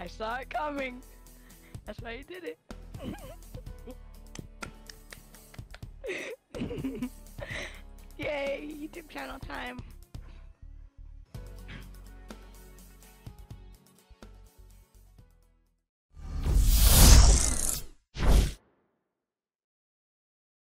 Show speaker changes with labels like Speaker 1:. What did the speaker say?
Speaker 1: I saw it coming. That's why you did it. Yay, YouTube channel time.